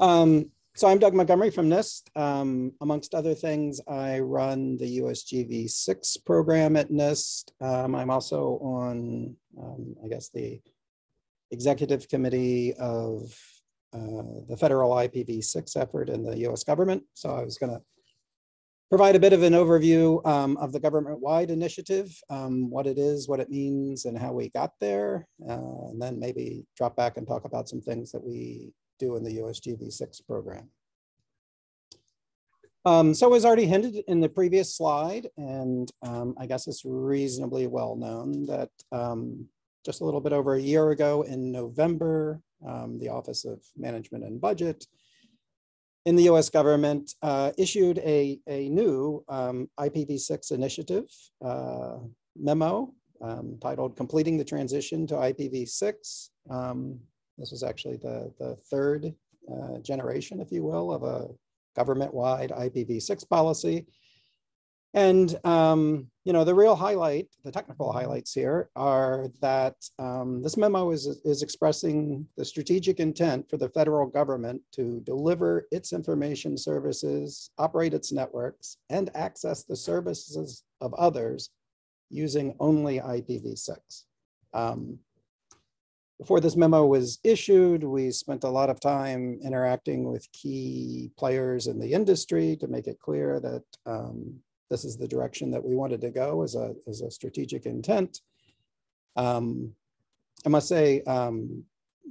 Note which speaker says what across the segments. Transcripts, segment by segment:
Speaker 1: Um, so I'm Doug Montgomery from NIST. Um, amongst other things, I run the USGV6 program at NIST. Um, I'm also on, um, I guess, the executive committee of uh, the federal IPv6 effort in the US government. So I was going to provide a bit of an overview um, of the government-wide initiative, um, what it is, what it means, and how we got there, uh, and then maybe drop back and talk about some things that we do in the USGV6 program. Um, so as already hinted in the previous slide, and um, I guess it's reasonably well known that um, just a little bit over a year ago in November, um, the Office of Management and Budget in the US government uh, issued a, a new um, IPv6 initiative uh, memo um, titled Completing the Transition to IPv6. This was actually the, the third uh, generation, if you will, of a government-wide IPv6 policy. And, um, you know, the real highlight, the technical highlights here are that um, this memo is, is expressing the strategic intent for the federal government to deliver its information services, operate its networks, and access the services of others using only IPv6. Um, before this memo was issued, we spent a lot of time interacting with key players in the industry to make it clear that um, this is the direction that we wanted to go as a, as a strategic intent. Um, I must say, um,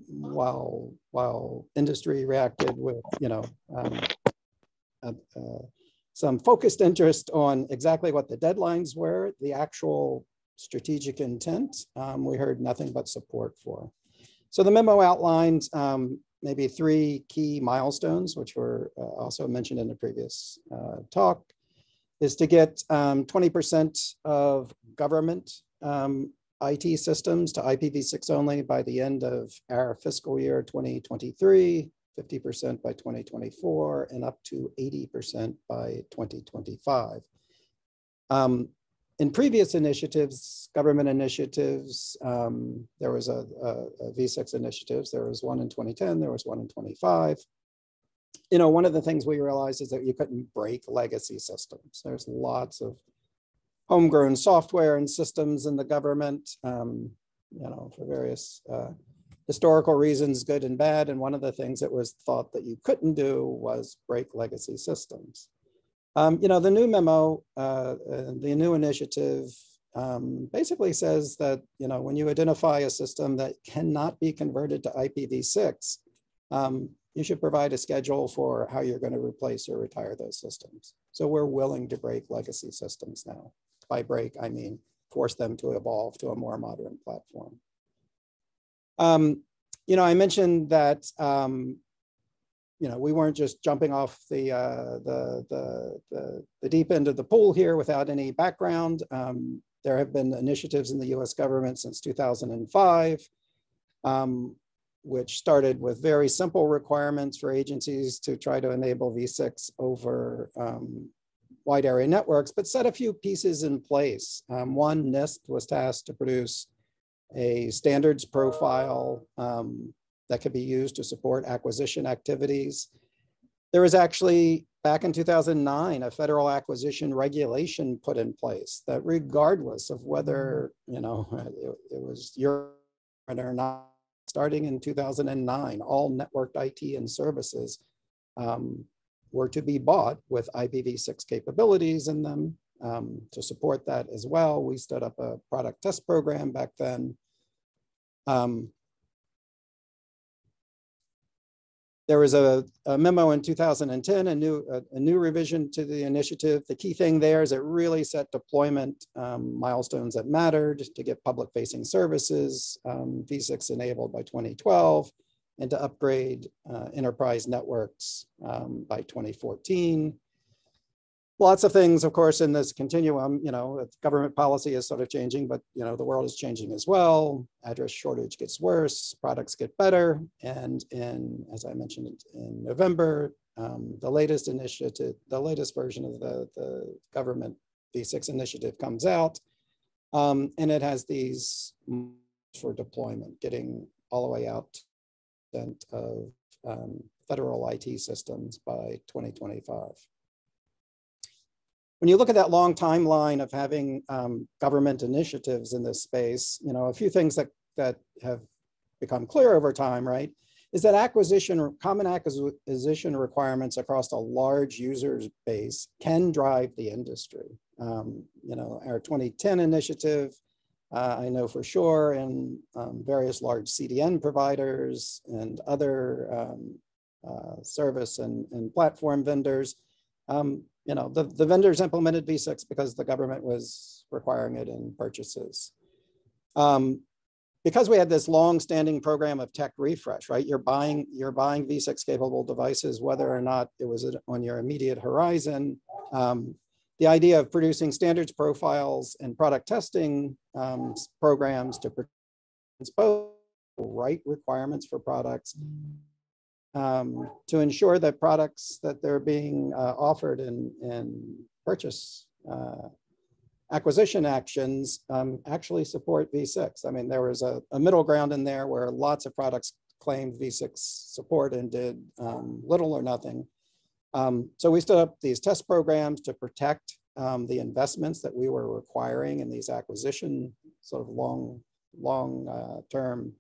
Speaker 1: while, while industry reacted with, you know, um, some focused interest on exactly what the deadlines were, the actual strategic intent, um, we heard nothing but support for. So the memo outlines um, maybe three key milestones, which were uh, also mentioned in the previous uh, talk, is to get 20% um, of government um, IT systems to IPv6 only by the end of our fiscal year 2023, 50% by 2024, and up to 80% by 2025. Um, in previous initiatives, government initiatives, um, there was a a, a V6 initiatives. There was one in 2010, there was one in 25. You know, one of the things we realized is that you couldn't break legacy systems. There's lots of homegrown software and systems in the government, um, you know, for various uh, historical reasons, good and bad. And one of the things that was thought that you couldn't do was break legacy systems. Um, you know, the new memo, uh, uh, the new initiative um, basically says that, you know, when you identify a system that cannot be converted to IPv6, um, you should provide a schedule for how you're going to replace or retire those systems. So we're willing to break legacy systems now. By break, I mean force them to evolve to a more modern platform. Um, you know, I mentioned that um, you know, we weren't just jumping off the, uh, the, the, the, the, deep end of the pool here without any background. Um, there have been initiatives in the US government since 2005, um, which started with very simple requirements for agencies to try to enable V6 over um, wide area networks, but set a few pieces in place. Um, one, NIST was tasked to produce a standards profile um, that could be used to support acquisition activities. There was actually, back in 2009, a federal acquisition regulation put in place that regardless of whether, you know, it, it was your or not, starting in 2009, all networked IT and services um, were to be bought with IPv6 capabilities in them. Um, to support that as well, we stood up a product test program back then. Um, There was a, a memo in 2010, a new, a, a, new revision to the initiative. The key thing there is it really set deployment um, milestones that mattered to get public facing services, um, V6 enabled by 2012, and to upgrade uh, enterprise networks um, by 2014 lots of things, of course, in this continuum, you know, government policy is sort of changing, but, you know, the world is changing as well. Address shortage gets worse, products get better. And in, as I mentioned in November, um, the latest initiative, the latest version of the, the government V6 initiative comes out. Um, and it has these for deployment, getting all the way out of um, federal IT systems by 2025. When you look at that long timeline of having um, government initiatives in this space, you know, a few things that, that have become clear over time, right, is that acquisition, common acquisition requirements across a large user base can drive the industry. Um, you know, our 2010 initiative, uh, I know for sure, and um, various large CDN providers and other um, uh, service and, and platform vendors. Um, you know, the, the vendors implemented V6 because the government was requiring it in purchases. Um, because we had this long-standing program of tech refresh, write? You're buying you're buying V6 capable devices, whether or not it was on your immediate horizon. Um, the idea of producing standards profiles and product testing um, programs to both right requirements for products um, to ensure that products that they're being uh, offered in, in purchase uh, acquisition actions um, actually support V6. I mean, there was a, a, middle ground in there where lots of products claimed V6 support and did um, little or nothing. Um, so we stood up these test programs to protect um, the investments that we were requiring in these acquisition sort of long, long uh, term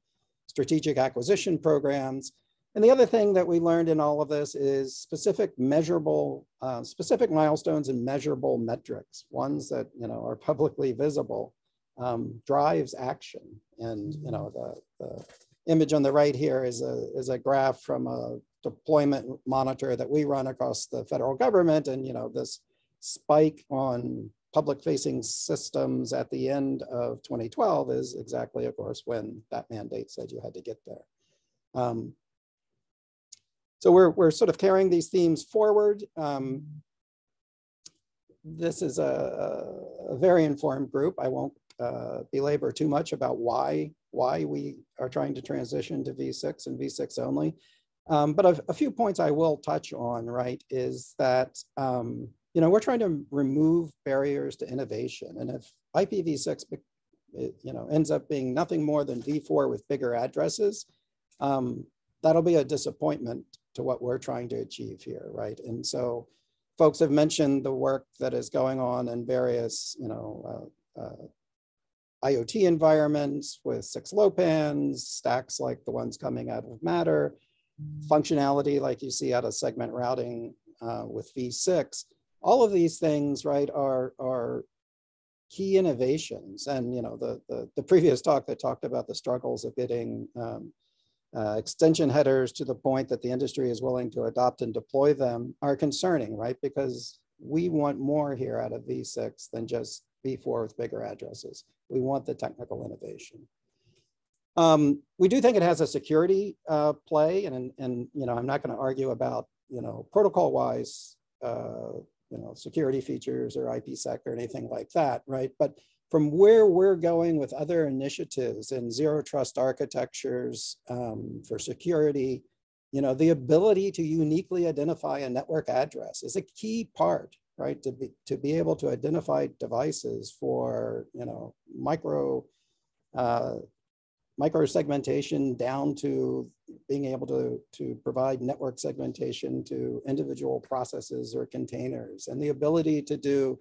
Speaker 1: strategic acquisition programs. And the other thing that we learned in all of this is specific measurable, uh, specific milestones and measurable metrics, ones that you know are publicly visible, um, drives action. And you know the, the image on the right here is a is a graph from a deployment monitor that we run across the federal government, and you know this spike on public facing systems at the end of 2012 is exactly, of course, when that mandate said you had to get there. Um, so we're, we're sort of carrying these themes forward. Um, this is a, a, very informed group. I won't uh, belabor too much about why, why we are trying to transition to V6 and V6 only. Um, but a, a, few points I will touch on, right, is that, um, you know, we're trying to remove barriers to innovation. And if IPv6, you know, ends up being nothing more than V4 with bigger addresses, um, that'll be a disappointment to what we're trying to achieve here, right? And so folks have mentioned the work that is going on in various, you know, uh, uh, IoT environments with 6LoWPANs, stacks like the ones coming out of Matter, functionality like you see out of segment routing uh, with V6. All of these things, right, are, are key innovations. And, you know, the, the, the previous talk that talked about the struggles of getting um, uh, extension headers to the point that the industry is willing to adopt and deploy them are concerning, right? Because we want more here out of V6 than just V4 with bigger addresses. We want the technical innovation. Um, we do think it has a security uh, play, and, and you know, I'm not going to argue about you know protocol-wise, uh, you know, security features or IPsec or anything like that, right? But from where we're going with other initiatives and zero trust architectures um, for security, you know, the ability to uniquely identify a network address is a key part, right? To be, to be able to identify devices for, you know, micro, uh, micro segmentation down to being able to, to provide network segmentation to individual processes or containers and the ability to do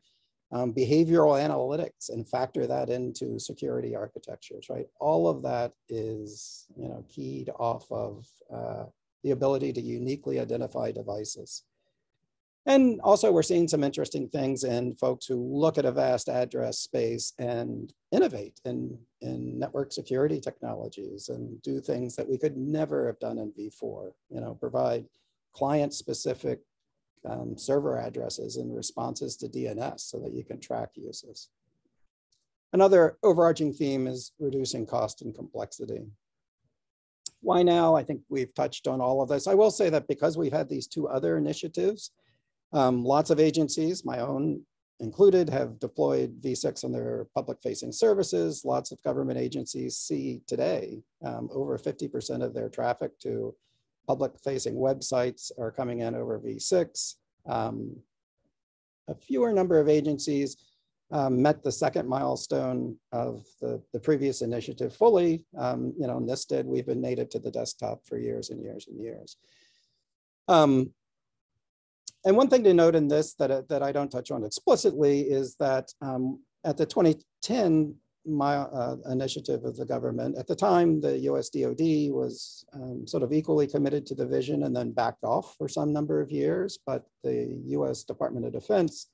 Speaker 1: um, behavioral analytics and factor that into security architectures, right? All of that is, you know, keyed off of uh, the ability to uniquely identify devices. And also we're seeing some interesting things in folks who look at a vast address space and innovate in, in network security technologies and do things that we could never have done in V4, you know, provide client specific um, server addresses and responses to DNS so that you can track uses. Another overarching theme is reducing cost and complexity. Why now? I think we've touched on all of this. I will say that because we've had these two other initiatives, um, lots of agencies, my own included, have deployed V6 on their public facing services. Lots of government agencies see today um, over 50% of their traffic to public facing websites are coming in over V6. Um, a fewer number of agencies um, met the second milestone of the, the previous initiative fully. Um, you know, NIST did, we've been native to the desktop for years and years and years. Um, and one thing to note in this that, that I don't touch on explicitly is that um, at the 2010 my, uh, initiative of the government, at the time, the US DOD was um, sort of equally committed to the vision and then backed off for some number of years. But the US Department of Defense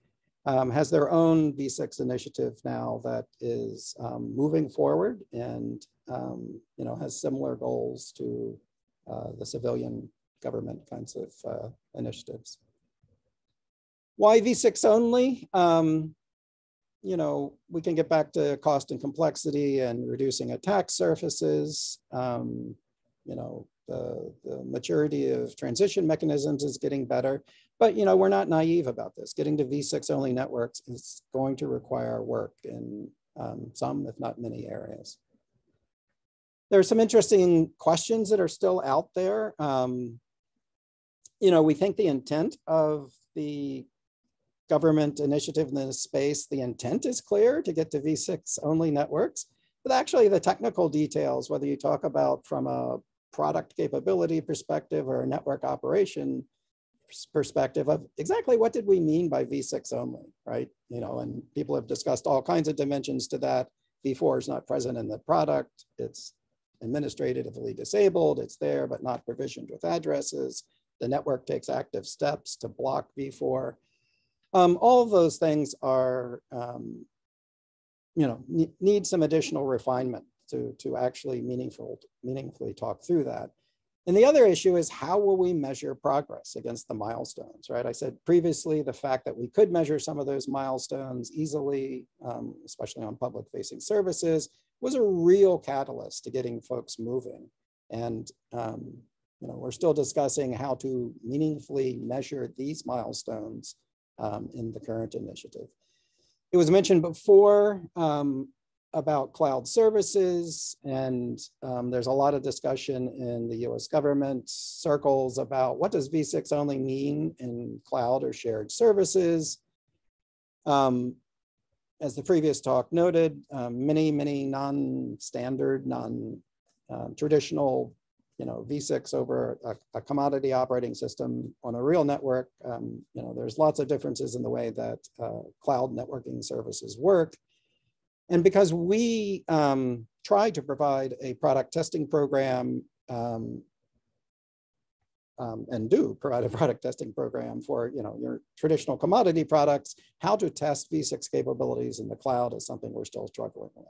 Speaker 1: um, has their own V6 initiative now that is um, moving forward and um, you know has similar goals to uh, the civilian government kinds of uh, initiatives. Why V6 only? Um, you know, we can get back to cost and complexity and reducing attack surfaces. Um, you know, the, the maturity of transition mechanisms is getting better, but you know, we're not naive about this. Getting to V6 only networks is going to require work in um, some, if not many areas. There are some interesting questions that are still out there. Um, you know, we think the intent of the government initiative in this space, the intent is clear to get to V6 only networks, but actually the technical details, whether you talk about from a product capability perspective or a network operation perspective of exactly what did we mean by V6 only, right? You know, and people have discussed all kinds of dimensions to that. V4 is not present in the product. It's administratively disabled. It's there, but not provisioned with addresses. The network takes active steps to block V4. Um, all of those things are, um, you know, need some additional refinement to, to actually meaningful, meaningfully talk through that. And the other issue is how will we measure progress against the milestones, right? I said previously the fact that we could measure some of those milestones easily, um, especially on public facing services, was a real catalyst to getting folks moving. And um, you know, we're still discussing how to meaningfully measure these milestones um, in the current initiative. It was mentioned before um, about cloud services, and um, there's a lot of discussion in the US government circles about what does V6 only mean in cloud or shared services. Um, as the previous talk noted, um, many, many non-standard, non-traditional um, you know, V6 over a, a, commodity operating system on a real network, um, you know, there's lots of differences in the way that uh, cloud networking services work. And because we um, try to provide a product testing program um, um, and do provide a product testing program for you know your traditional commodity products, how to test V6 capabilities in the cloud is something we're still struggling with.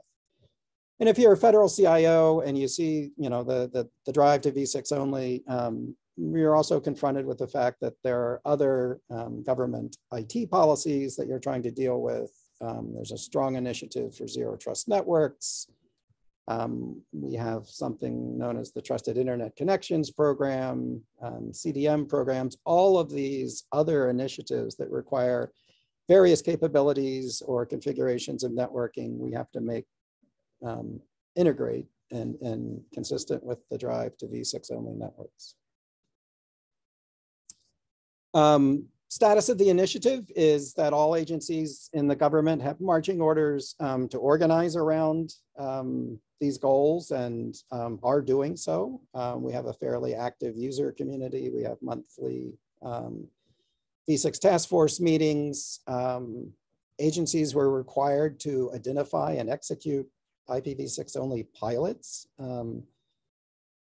Speaker 1: And if you're a federal CIO and you see, you know, the, the, the drive to V6 only, um, you're also confronted with the fact that there are other um, government IT policies that you're trying to deal with. Um, there's a strong initiative for zero trust networks. Um, we have something known as the Trusted Internet Connections Program, um, CDM programs, all of these other initiatives that require various capabilities or configurations of networking, we have to make um, integrate and, and consistent with the drive to V6 only networks. Um, status of the initiative is that all agencies in the government have marching orders um, to organize around um, these goals and um, are doing so. Um, we have a fairly active user community. We have monthly um, V6 task force meetings. agencies were required to identify and execute IPv6 only pilots um,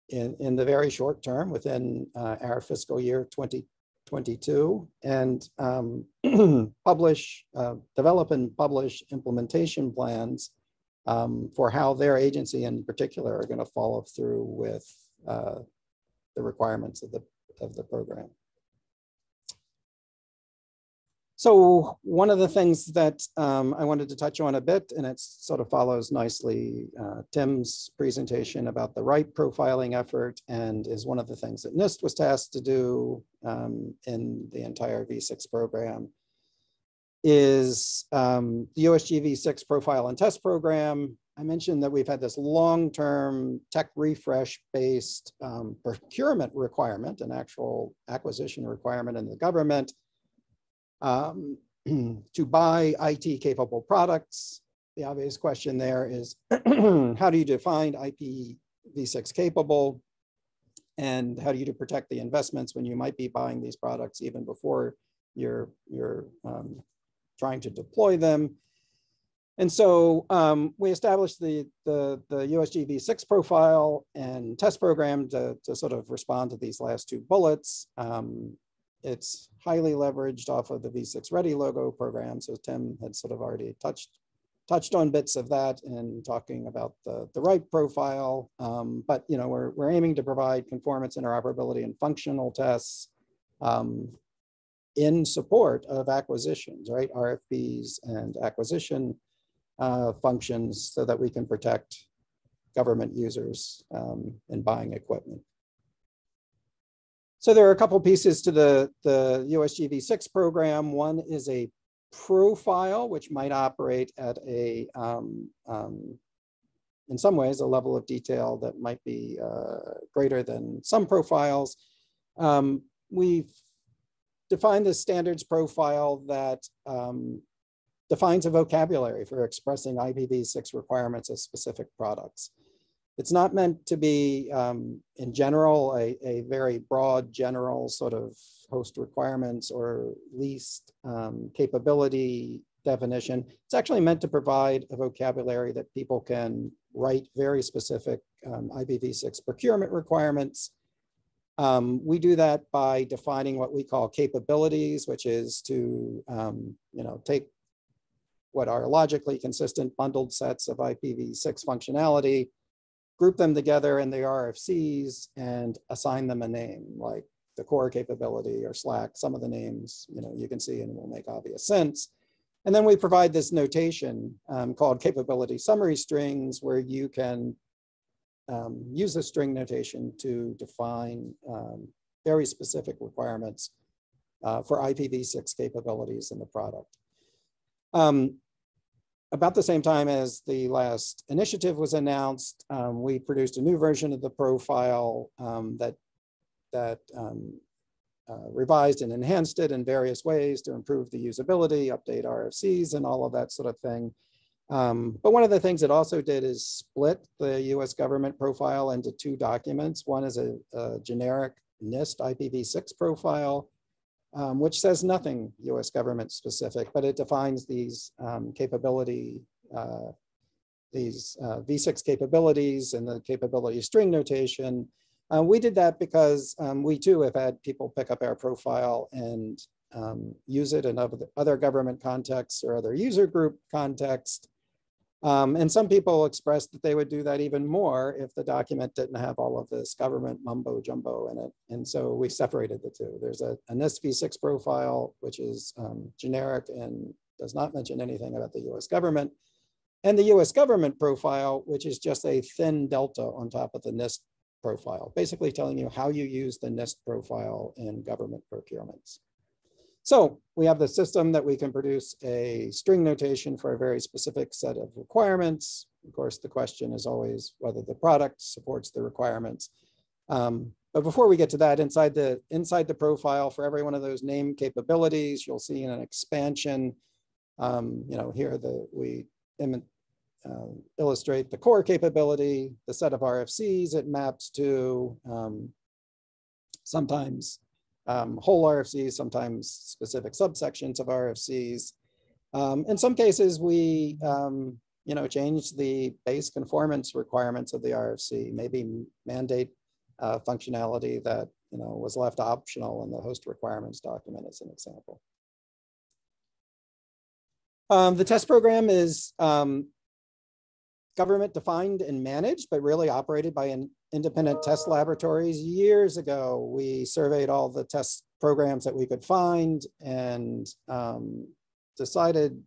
Speaker 1: in, in the very short term within uh, our fiscal year 2022 and um, publish, uh, develop and publish implementation plans um, for how their agency in particular are going to follow through with uh, the requirements of the, of the program. So one of the things that um, I wanted to touch on a bit, and it sort of follows nicely uh, Tim's presentation about the RIPE profiling effort and is one of the things that NIST was tasked to do um, in the entire V6 program, is um, the USG V6 profile and test program. I mentioned that we've had this long-term tech refresh based um, procurement requirement, an actual acquisition requirement in the government um, to buy IT capable products. The obvious question there is how do you define IPv6 capable? and how do you protect the investments when you might be buying these products even before you're, you're um, trying to deploy them. And so um, we established the, the, the USG V6 profile and test program to, to sort of respond to these last two bullets. Um, it's highly leveraged off of the V6 Ready logo program. So Tim had sort of already touched touched on bits of that in talking about the, the RIPE profile. Um, but you know, we're, we're aiming to provide conformance, interoperability, and functional tests um, in support of acquisitions, right? RFPs and acquisition uh, functions so that we can protect government users um, in buying equipment. So there are a couple pieces to the, the USGV6 program. One is a profile, which might operate at a, um, um, in some ways, a level of detail that might be uh, greater than some profiles. Um, we've defined the standards profile that um, defines a vocabulary for expressing IPv6 requirements of specific products. It's not meant to be, um, in general, a, a, very broad general sort of host requirements or least um, capability definition. It's actually meant to provide a vocabulary that people can write very specific um, IPv6 procurement requirements. Um, we do that by defining what we call capabilities, which is to um, you know, take what are logically consistent bundled sets of IPv6 functionality group them together in the RFCs and assign them a name like the core capability or SLAAC, some of the names, you know, you can see and will make obvious sense. And then we provide this notation um, called capability summary strings where you can um, use the string notation to define um, very specific requirements uh, for IPv6 capabilities in the product. Um, about the same time as the last initiative was announced, um, we produced a new version of the profile um, that, that um, uh, revised and enhanced it in various ways to improve the usability, update RFCs and all of that sort of thing. Um, but one of the things it also did is split the US government profile into two documents. One is a, a generic NIST IPv6 profile, um, which says nothing US government specific, but it defines these um, capability, uh, these uh, V6 capabilities and the capability string notation. Uh, we did that because um, we too have had people pick up our profile and um, use it in other government contexts or other user group context. Um, and some people expressed that they would do that even more if the document didn't have all of this government mumbo jumbo in it. And so we separated the two. There's a, a NIST v6 profile, which is um, generic and does not mention anything about the US government. And the US government profile, which is just a thin delta on top of the NIST profile, basically telling you how you use the NIST profile in government procurements. So we have the system that we can produce a string notation for a very specific set of requirements. Of course, the question is always whether the product supports the requirements. Um, but before we get to that, inside the, inside the profile for every one of those name capabilities, you'll see in an expansion. Um, you know, here the, we uh, illustrate the core capability, the set of RFCs it maps to, um, sometimes um, whole RFCs, sometimes specific subsections of RFCs. Um, in some cases, we um, you know, change the base conformance requirements of the RFC, maybe mandate uh, functionality that you know, was left optional in the host requirements document as an example. Um, the test program is um, government defined and managed, but really operated by an independent test laboratories. Years ago, we surveyed all the test programs that we could find and um, decided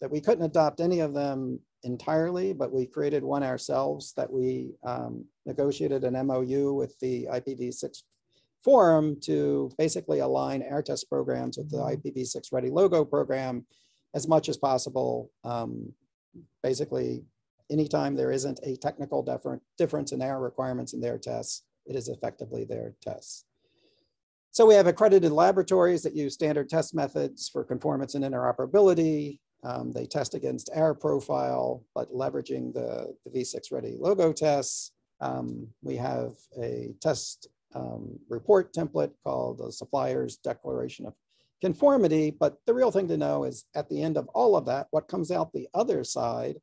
Speaker 1: that we couldn't adopt any of them entirely, but we created one ourselves that we um, negotiated an MOU with the IPv6 forum to basically align our test programs with the IPv6 Ready Logo program as much as possible. Um, basically anytime there isn't a technical difference in our requirements in their tests, it is effectively their tests. So we have accredited laboratories that use standard test methods for conformance and interoperability. Um, they test against our profile, but leveraging the, the V6 Ready logo tests. Um, we have a test um, report template called the supplier's declaration of conformity. But the real thing to know is at the end of all of that, what comes out the other side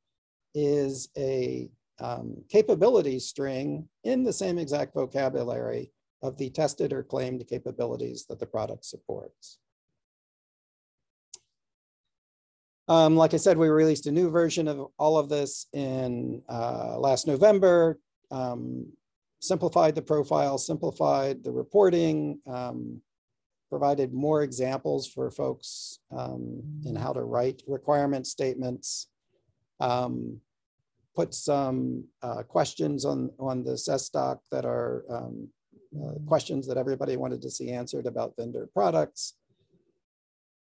Speaker 1: is a um, capability string in the same exact vocabulary of the tested or claimed capabilities that the product supports. Um, like I said, we released a new version of all of this in uh, last November, um, simplified the profile, simplified the reporting, um, provided more examples for folks um, in how to write requirement statements, um, put some uh, questions on, on the SESDOC that are um, uh, questions that everybody wanted to see answered about vendor products.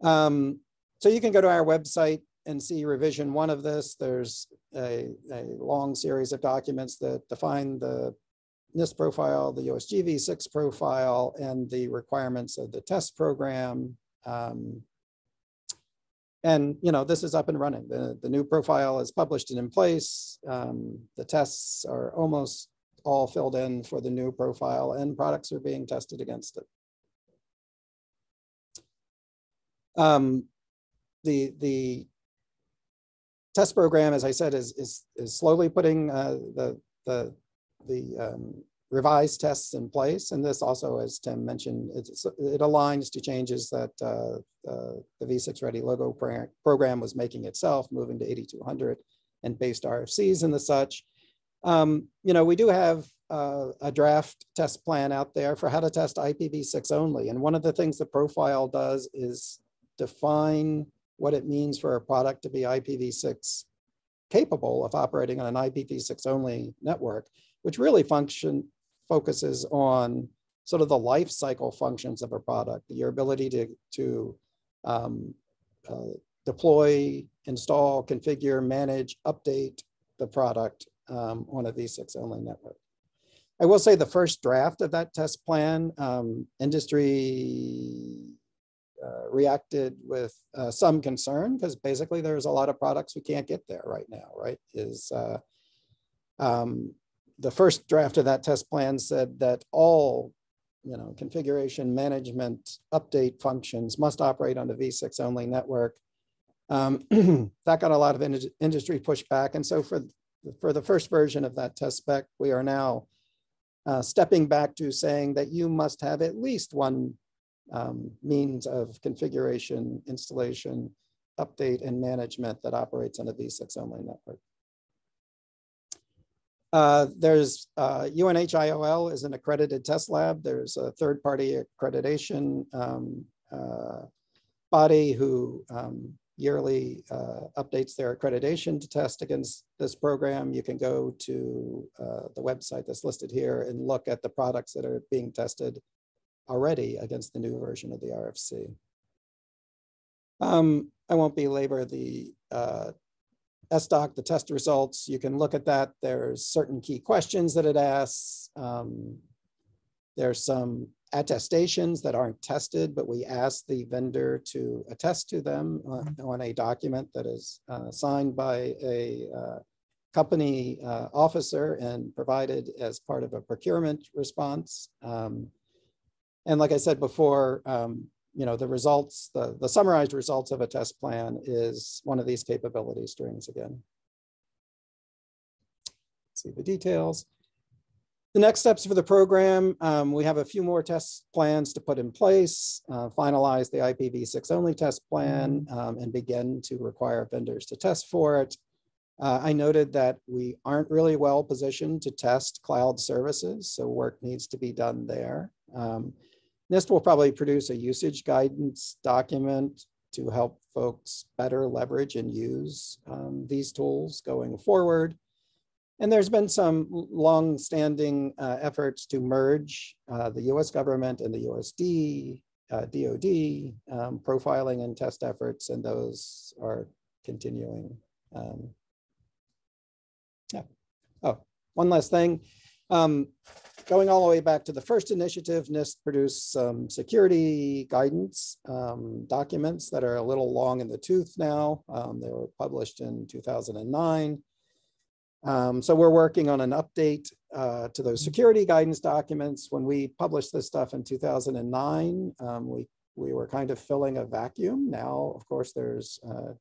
Speaker 1: Um, so you can go to our website and see revision one of this. There's a, a long series of documents that define the NIST profile, the USG V6 profile, and the requirements of the test program. Um, and you know this is up and running. The, the new profile is published and in place. Um, the tests are almost all filled in for the new profile and products are being tested against it. Um, the, the test program, as I said, is, is, is slowly putting uh, the, the, the um, revised tests in place. And this also, as Tim mentioned, it aligns to changes that uh, uh, the V6 Ready logo program was making itself, moving to 8200 and based RFCs and the such. Um, you know, we do have uh, a draft test plan out there for how to test IPv6 only. And one of the things the profile does is define what it means for a product to be IPv6 capable of operating on an IPv6 only network, which really function focuses on sort of the life cycle functions of a product, your ability to, to um, uh, deploy, install, configure, manage, update the product um, on a V6 only network. I will say the first draft of that test plan, um, industry uh, reacted with uh, some concern because basically there's a lot of products we can't get there right now, right? Is uh, um, the first draft of that test plan said that all you know, configuration management update functions must operate on the v6 only network. Um, that got a lot of in industry pushback. And so for, for the first version of that test spec, we are now uh, stepping back to saying that you must have at least one um, means of configuration, installation, update, and management that operates on a V6 only network. Uh, there's uh, UNH-IOL is an accredited test lab. There's a third-party accreditation um, uh, body who um, yearly uh, updates their accreditation to test against this program. You can go to uh, the website that's listed here and look at the products that are being tested already against the new version of the RFC. Um, I won't belabor the SDOC, the test results. You can look at that. There's certain key questions that it asks. Um, there's some attestations that aren't tested, but we ask the vendor to attest to them uh, on a document that is uh, signed by a uh, company uh, officer and provided as part of a procurement response. Um, and like I said before, um, you know, the results, the, the summarized results of a test plan is one of these capability strings again. see the details. The next steps for the program, um, we have a few more test plans to put in place, uh, finalize the IPv6 only test plan um, and begin to require vendors to test for it. Uh, I noted that we aren't really well positioned to test cloud services, so work needs to be done there. Um, NIST will probably produce a usage guidance document to help folks better leverage and use um, these tools going forward. And there's been some long-standing uh, efforts to merge uh, the US government and the USD, uh, DOD um, profiling and test efforts, and those are continuing. Um, yeah. Oh, one last thing. Um, going all the way back to the first initiative, NIST produced some security guidance um, documents that are a little long in the tooth now. Um, they were published in 2009. Um, so we're working on an update uh, to those security guidance documents, when we published this stuff in 2009, um, we, we were kind of filling a vacuum. Now, of course, there's uh,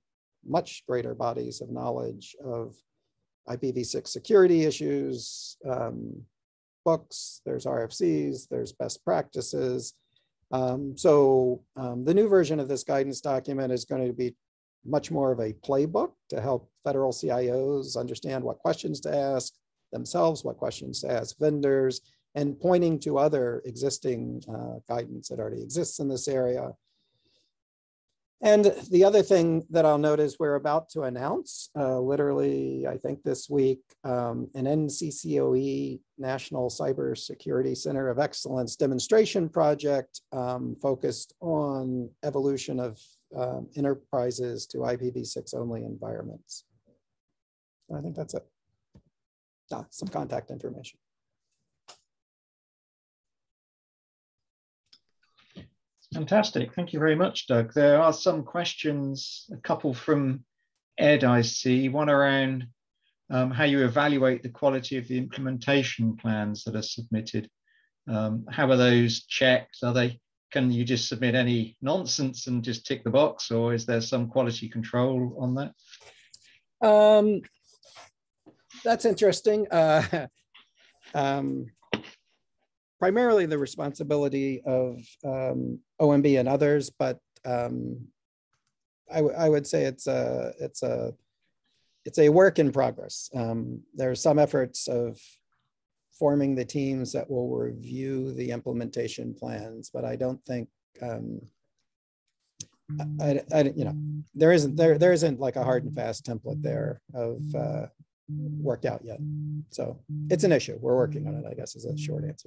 Speaker 1: much greater bodies of knowledge of IPv6 security issues, um, books, there's RFCs, there's best practices. Um, so um, the new version of this guidance document is going to be much more of a playbook to help federal CIOs understand what questions to ask themselves, what questions to ask vendors, and pointing to other existing uh, guidance that already exists in this area. And the other thing that I'll note is we're about to announce, uh, literally, I think this week, um, an NCCOE National Cybersecurity Center of Excellence demonstration project um, focused on evolution of um, enterprises to IPv6 only environments. I think that's it. Ah, some contact information.
Speaker 2: Fantastic. Thank you very much, Doug. There are some questions, a couple from Ed, I see, one around um, how you evaluate the quality of the implementation plans that are submitted. Um, how are those checked? Are they, can you just submit any nonsense and just tick the box or is there some quality control on that?
Speaker 1: Um, that's interesting. Uh, um, primarily the responsibility of um, OMB and others, but um, I, I would say it's a it's a it's a work in progress. Um, there are some efforts of forming the teams that will review the implementation plans, but I don't think um, I, I, you know there isn't there there isn't like a hard and fast template there of uh, worked out yet. So it's an issue. We're working on it. I guess is a short answer.